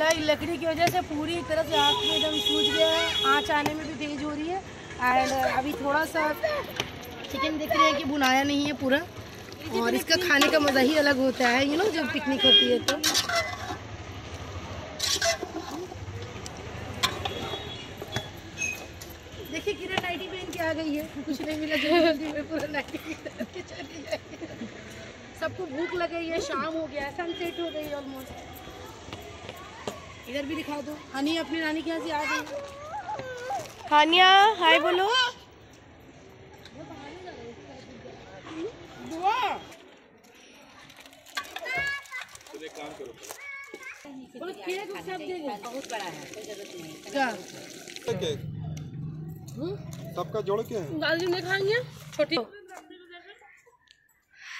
लकड़ी की वजह से पूरी तरह से आँख में एकदम सूज गया है। आँच आने में भी तेज हो रही है। एंड अभी थोड़ा सा चिकन देख रहे हैं कि बुनाया नहीं है पूरा। और इसका खाने का मज़ा ही अलग होता है यू नो जब पिकनिक होती है तो। देखिए किरण नाइटी पहन के आ गई है। कुछ नहीं मिला जल्दी में पूरा नाइटी चली जाएगी सबको भूख लग गई है, शाम हो गया है सनसेट हो गई ऑलमोस्ट इधर भी दिखा दो हनी अपनी नानी के यहाँ से आ गई। हानिया हाय बोलो। बोलो केक सब देंगे बहुत बड़ा है। सबका जोड़ के है? दादी ने खाएँगे? छोटी।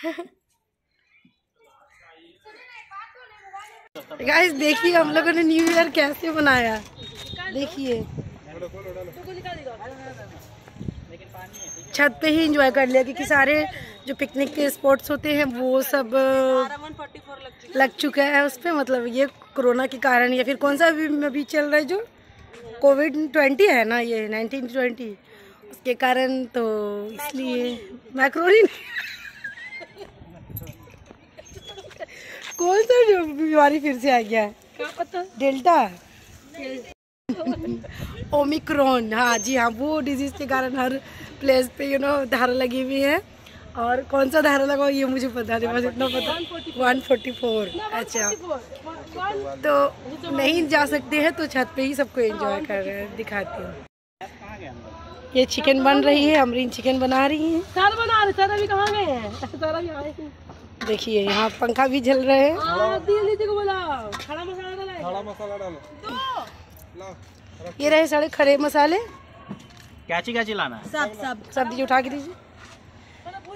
गाइस देखिए हम लोगों ने न्यू ईयर कैसे मनाया। देखिए। छत पे ही एंजॉय कर लिया क्योंकि सारे जो पिकनिक के स्पॉट्स होते हैं वो सब लग चुका है उस पर मतलब ये कोरोना के कारण या फिर कौन सा अभी अभी चल रहा है जो कोविड ट्वेंटी है ना ये नाइनटीन ट्वेंटी उसके कारण तो इसलिए मैक्रोनी कौन सा जो बीमारी फिर से आ गया? है क्या पता? डेल्टा? ओमिक्रॉन। हाँ जी हाँ वो डिज़ीज़ के कारण हर प्लेस पे यू नो धारा लगी हुई है। और कौन सा धारा लगा ये मुझे पता नहीं बस इतना पता। वन फोर्टी फोर अच्छा। तो नहीं जा सकते हैं तो छत पे ही सबको एंजॉय कर रहे हैं दिखाती हूँ। ये चिकन बन रही है अमरीन चिकन बना रही है। सर बना रहे सर अभी कहाँ गए हैं? सर अभी आए हैं। देखिए यहाँ पंखा भी चल रहे हैं। हाँ, दीदी को खड़ा मसाला डाला है। खड़ा मसाला डालो। ये रहे सारे खड़े मसाले। कैची कैची लाना है? सब सब। सब दीजिए उठा के दीजिए।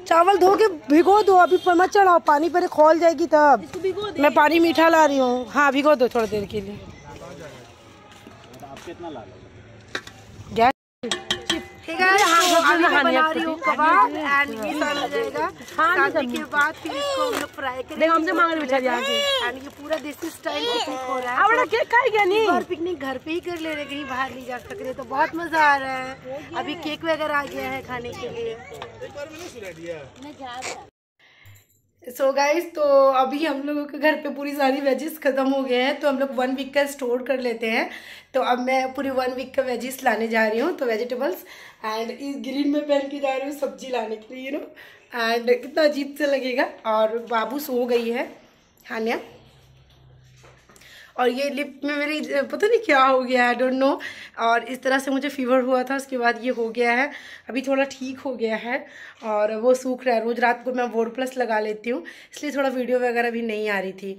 चावल धो के भिगो दो अभी मत चढ़ाओ पानी पहले खोल जाएगी तब। भिगो मैं पानी मीठा ला रही हूँ। हाँ भिगो दो थोड़ी देर के लिए। आप कितना ला लो मैं बना रही हूँ कबाब एंड ये सब हो शादी के बाद फिर इसको हम लोग फ्राई करेंगे। हमसे मांग रहे बेचारी आके एंड ये पूरा देसी स्टाइल पिकनिक हो रहा है। बड़ा केक खाई नहीं। और पिकनिक घर पे ही कर ले रहे कहीं बाहर नहीं जा सक रहे तो बहुत मज़ा आ रहा है। अभी केक वगैरह आ गया है खाने के लिए। सो गाइज़ तो अभी हम लोगों के घर पे पूरी सारी वेजेस खत्म हो गए हैं तो हम लोग वन वीक का स्टोर कर लेते हैं। तो अब मैं पूरी वन वीक का वेजेस लाने जा रही हूँ तो वेजिटेबल्स एंड इस ग्रीन में पहन के जा रही हूँ सब्ज़ी लाने के लिए यू नो एंड कितना अजीब से लगेगा, और बाबू सो गई है, हानिया। और ये लिप में मेरी, पता नहीं क्या हो गया आई डोंट नो और इस तरह से मुझे फीवर हुआ था, उसके बाद ये हो गया है. अभी थोड़ा ठीक हो गया है और वो सूख रहा है. रोज़ रात को मैं वोर प्लस लगा लेती हूँ, इसलिए थोड़ा वीडियो वगैरह भी नहीं आ रही थी.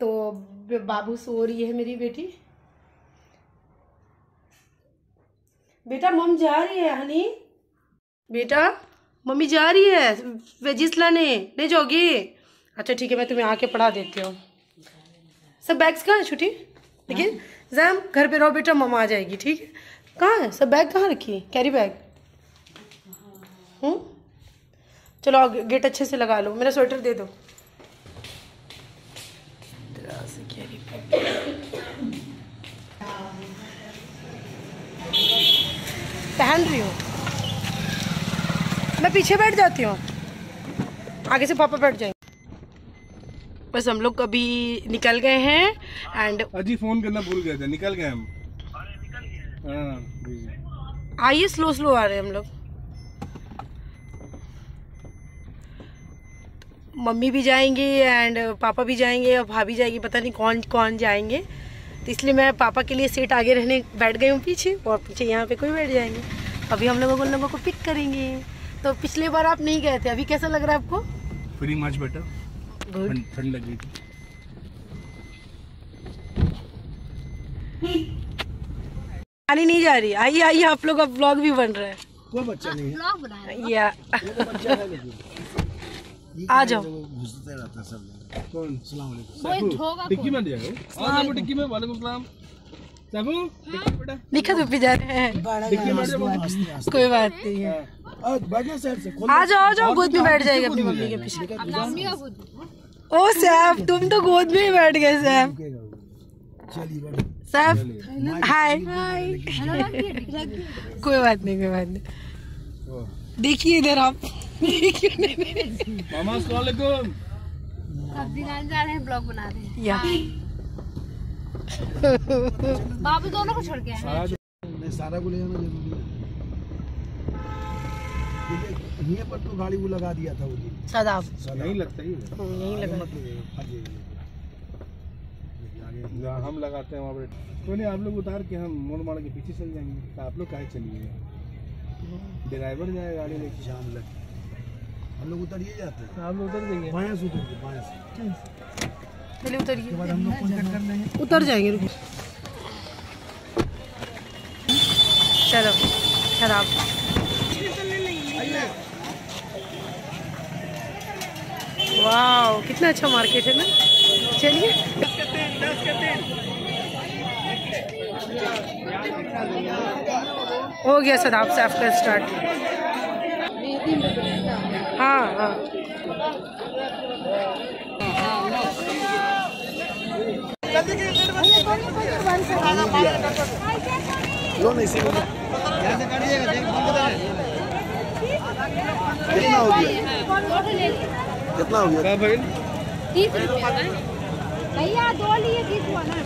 तो बाबू सो रही है मेरी बेटी. बेटा मम जा रही है हनी बेटा, मम्मी जा रही है वेजिस लाने नहीं जाओगी? अच्छा ठीक है, मैं तुम्हें आके पढ़ा देती हूँ. सब बैग्स कहाँ है, छुट्टी? देखिए जैम घर पे रहो बेटा, मम्मा आ जाएगी, ठीक है? कहाँ है? सब बैग कहाँ रखी है? कैरी बैग हूँ चलो गेट अच्छे से लगा लो। मेरा स्वेटर दे दो। पहन रही हूँ। मैं पीछे बैठ जाती हूँ। आगे से पापा बैठ जाएँगे। बस हम लोग अभी निकल गए हैं एंड अजी फ़ोन करना भूल गए थे निकल गए हम। हाँ आइए स्लो स्लो आ रहे हैं हम लोग। मम्मी भी जाएँगी एंड पापा भी जाएँगे और भाभी जाएगी पता नहीं कौन कौन जाएँगे। तो इसलिए मैं पापा के लिए सीट आगे रहने बैठ गई हूँ पीछे और पीछे यहाँ पे कोई बैठ जाएँगे। अभी हम लोगों को उन लोगों को पिक करेंगे। तो पिछले बार आप नहीं गए थे अभी कैसा लग रहा है आपको? फीलिंग मच बेटर ठंड ठंड लग रही थी। आनी नहीं जा रही। आइए आइए आप लोग का ब्लॉग भी बन रहा है। कोई बच्चा नहीं है। या। है आ जाओ। घुसते रहता है सब कौन? सलाम अलैकुम। टिक्की में दिया हाँ साबू टिक्की में वालेकुम सलाम। साबू टिक्की बेटा। जा रहे हैं। कोई बात नहीं है। खोल। आ जाओ आ जाओ गोद में बैठ जाएगी अपनी मम्मी के पीछे। ओ सैफ तुम तो गोद में ही बैठ गए सैफ सैफ हाय। कोई बात नहीं कोई बात नहीं। देखिए इधर आप। देखिए मामा अस्सलाम वालेकुम। सब्ज़ी लाने जा रहे हैं ब्लॉग बना रहे हैं। या। बाबू दोनों को छोड़ के आए सारा को ले जाना ज़रूरी है। यहीं पर तो गाड़ी वो लगा दिया था वो दिन सदाब। नहीं लगता ही है। यहीं लगा जहाँ हम लगाते हैं वहाँ पर कोई नहीं आप लोग उतार के हम मोड़ मार के पीछे चल जाएँगे। तो आप लोग काहे चलिए? ड्राइवर जाए गाड़ी लेके। जाम लग। हम लोग उतर उतरिए जाते हैं। आप लोग उतर जाएँगे बाएँ से उतरिए बाएँ से। चलिए उतरिए। बाद हम लोग कॉन्टेक्ट कर लेंगे। उतर जाएँगे रुको चलो खराब। वाह कितना अच्छा मार्केट है ना। चलिए। हो गया सदाब से आपका स्टार्ट हाँ हाँ। लो नहीं सी कितना हो गया? कितना हो गया भाई तीस रुपया भैया दो लिए तीस हुआ ना